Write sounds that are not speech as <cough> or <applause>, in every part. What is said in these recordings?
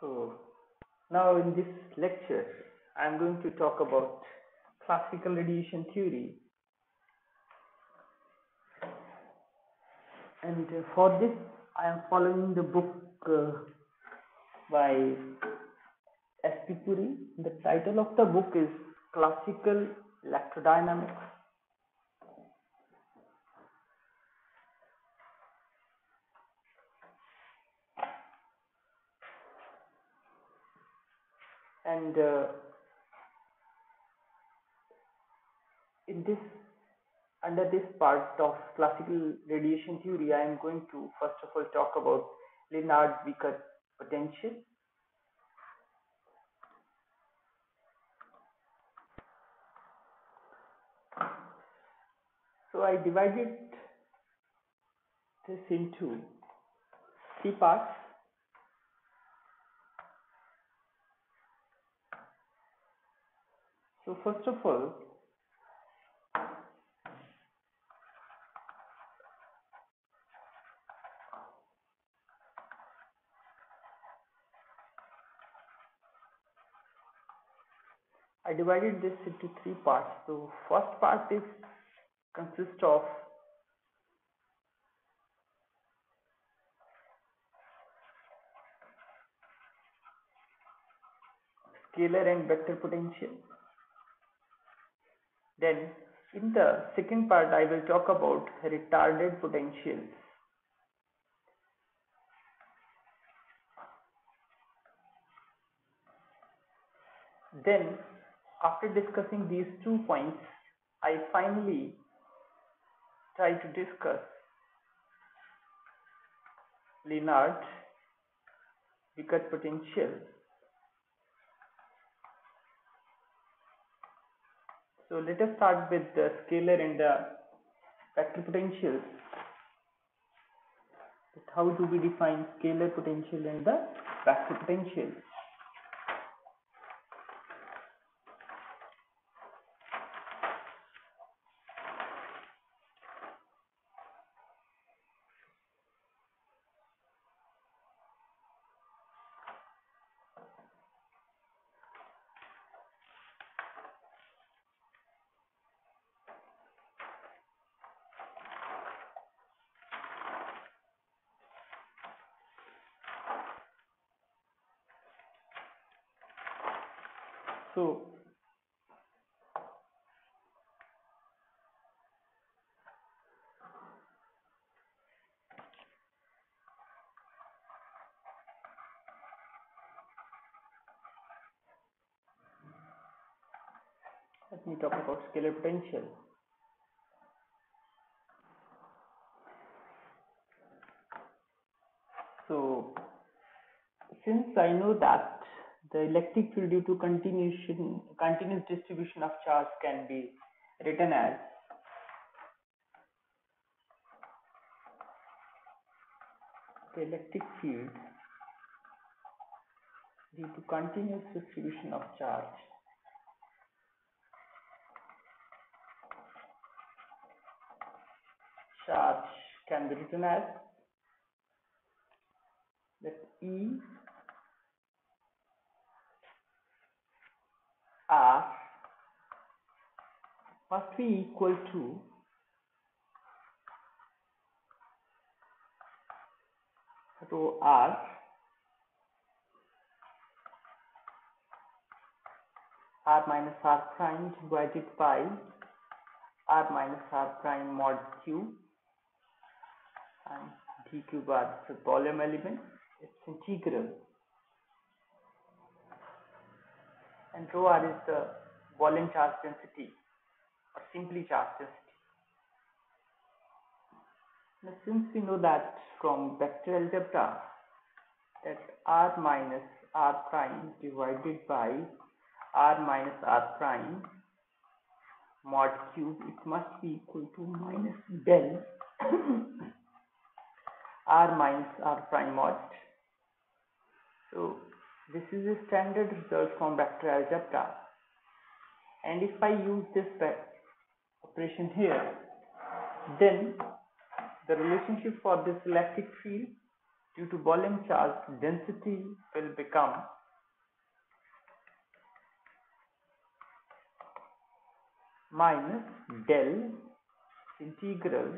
So now in this lecture, I am going to talk about classical radiation theory. And for this, I am following the book uh, by S.P. Puri. The title of the book is Classical Electrodynamics. And uh, in this under this part of classical radiation theory, I am going to first of all talk about Lienard-Wiechert potential. So I divided this into three parts. So first of all, I divided this into three parts. So first part is consists of scalar and vector potential. Then in the second part I will talk about retarded potentials. Then after discussing these two points, I finally try to discuss Lienard Wiechert potential. So let us start with the scalar and the vector potentials. How do we define scalar potential and the vector potential? So let me talk about scalar potential. So since I know that the electric field due to continuation, continuous distribution of charge can be written as the electric field due to continuous distribution of charge. Charge can be written as that E R be equal to rho R. R minus R prime divided by R minus R prime mod Q. And d q bar is a volume element. It's integral. And rho r is the volume charge density or simply charge. Now since we know that from vector algebra that r minus r prime divided by r minus r prime mod cube it must be equal to minus del <coughs> r minus r prime mod. So this is a standard result from vector algebra and if I use this operation here then the relationship for this electric field due to volume charge density will become minus del integral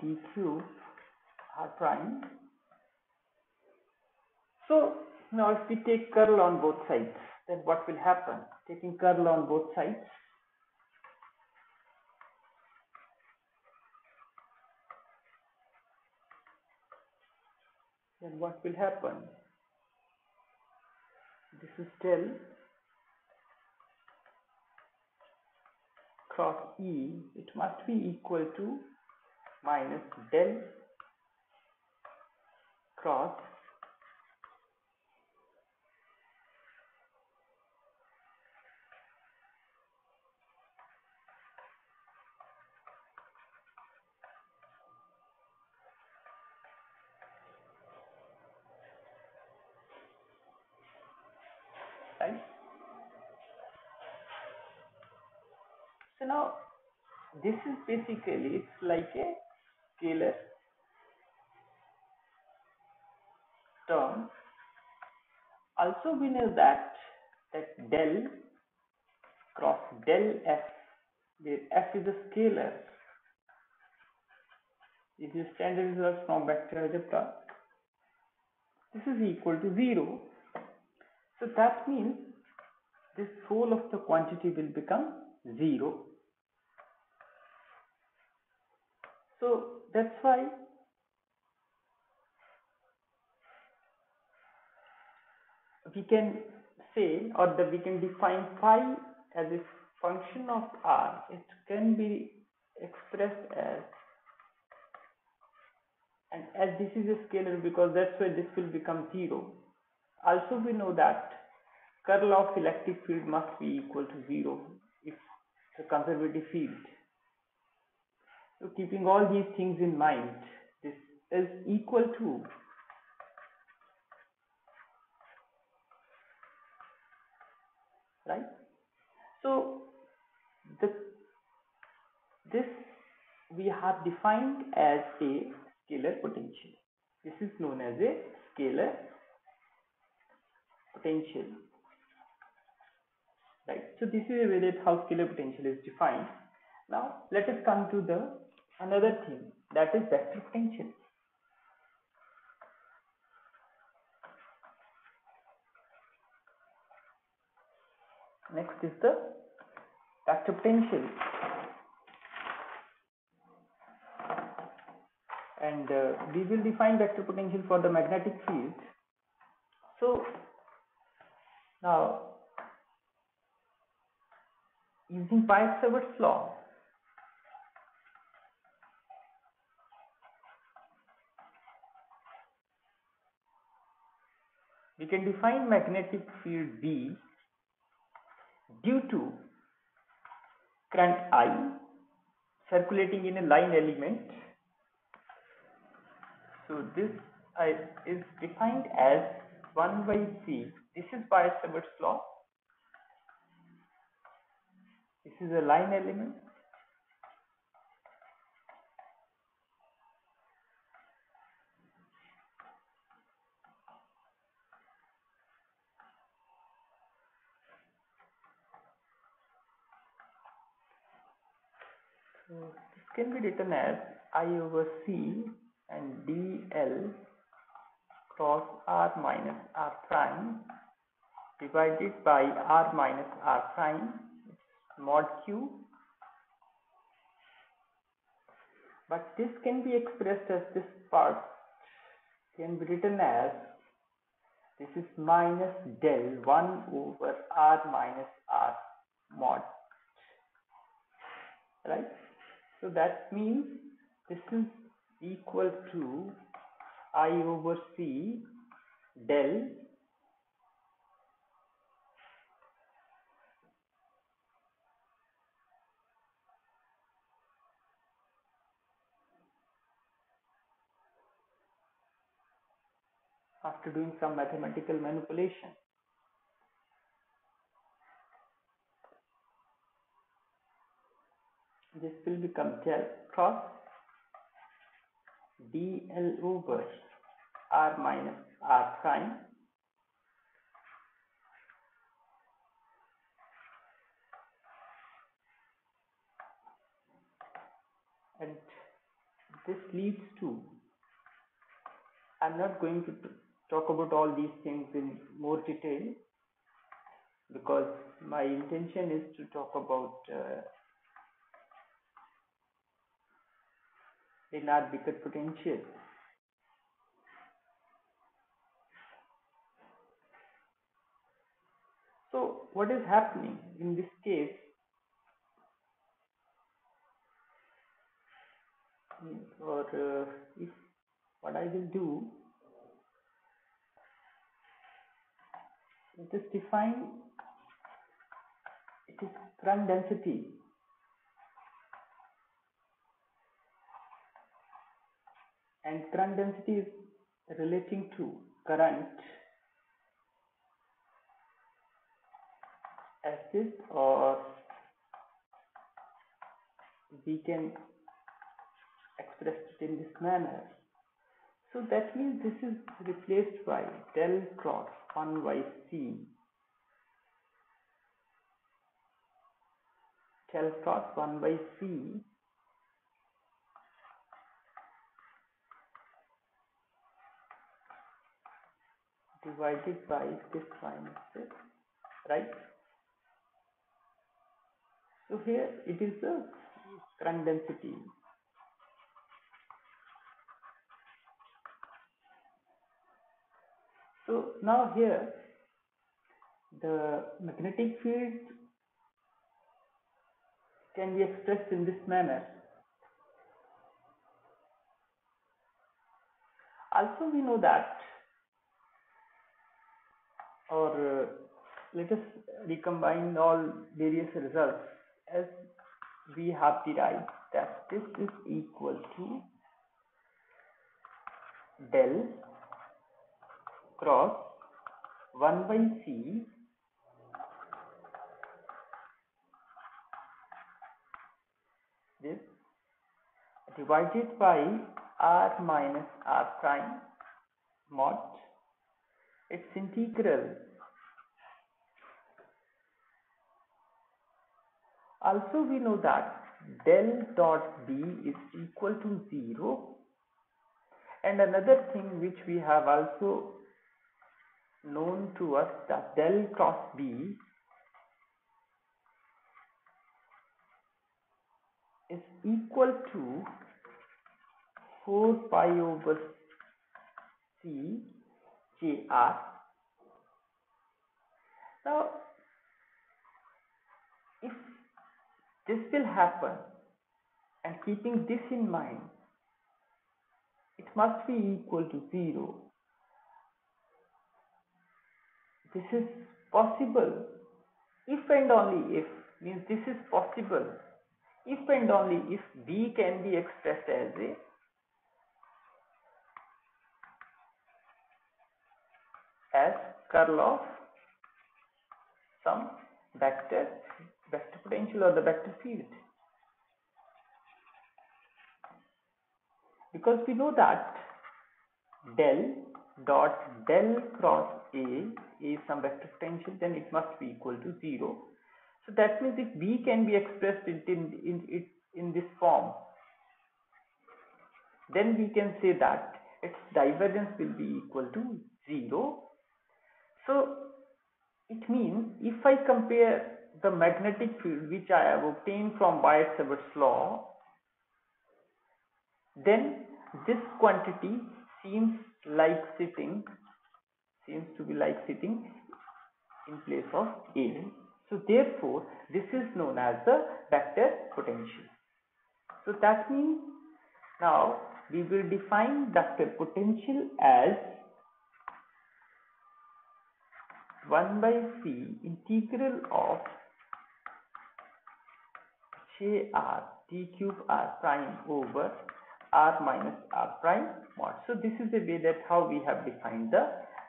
d r prime. So now if we take curl on both sides, then what will happen? Taking curl on both sides, then what will happen? This is del cross E, it must be equal to minus del cross now this is basically it's like a scalar term. Also we know that that del cross del f where f is a scalar this is standard result from vector algebra. This is equal to 0 so that means this whole of the quantity will become 0. So that's why we can say or that we can define phi as a function of r. It can be expressed as and as this is a scalar because that's why this will become 0 also we know that curl of electric field must be equal to 0 if a conservative field. So keeping all these things in mind, this is equal to right. So the this we have defined as a scalar potential. This is known as a scalar potential right so this is a way that how scalar potential is defined now let us come to the another thing that is vector potential next is the vector potential and uh, we will define vector potential for the magnetic field. So now, using Biot-Savart's law, we can define magnetic field B due to current I circulating in a line element. So this I, is defined as 1 by C this is Biot-Savart's law. This is a line element. So this can be written as I over C and dl cross r minus r prime divided by r minus r prime mod q. But this can be expressed as this part. Can be written as this is minus del 1 over r minus r mod. Right so that means this is equal to i over c del after doing some mathematical manipulation. This will become del cross dl over r minus r prime. And this leads to I'm not going to talk about all these things in more detail because my intention is to talk about uh, Lienard Wiechert potential. So what is happening in this case or uh, if what I will do it is define it is current density and current density is relating to current. As this or we can express it in this manner. So that means this is replaced by del cross 1 by c. Del cross 1 by c divided by this minus this right? So here it is the current density. So now here the magnetic field can be expressed in this manner. Also we know that or uh, let us recombine all various results as we have derived that this is equal to del cross 1 by c this divided by r minus r prime mod its integral. Also we know that del dot b is equal to 0 and another thing which we have also known to us that del cross b is equal to 4 pi over c jr now if this will happen and keeping this in mind it must be equal to 0 this is possible if and only if means this is possible if and only if b can be expressed as a as curl of some vector vector potential or the vector field. Because we know that del dot del cross A is some vector potential then it must be equal to 0 so that means if B can be expressed in, in, in, in this form then we can say that its divergence will be equal to 0 so it means if I compare the magnetic field which I have obtained from Biot-Savart's law then this quantity seems like sitting seems to be like sitting in place of A. So therefore this is known as the vector potential. So that means now we will define vector potential as 1 by c integral of j r d cube r prime over r minus r prime mod. So this is the way that how we have defined the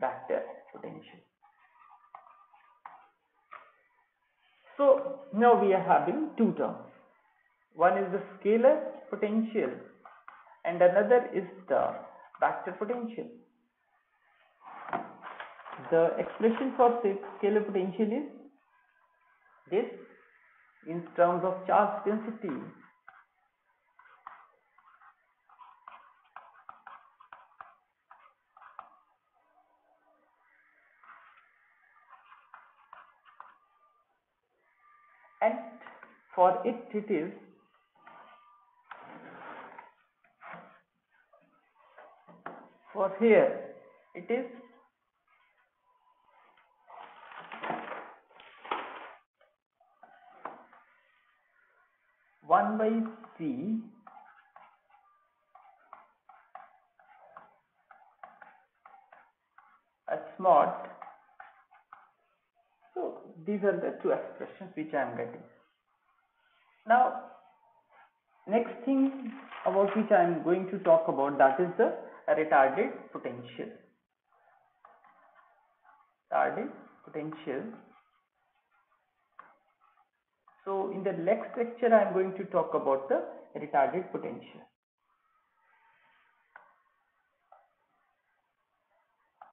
vector potential. So now we are having two terms. one is the scalar potential and another is the vector potential the expression for scalar potential is this in terms of charge density. And for it it is for here. It is one by c mod these are the two expressions which I am getting. Now, next thing about which I am going to talk about that is the retarded potential. Retarded potential. So, in the next lecture I am going to talk about the retarded potential.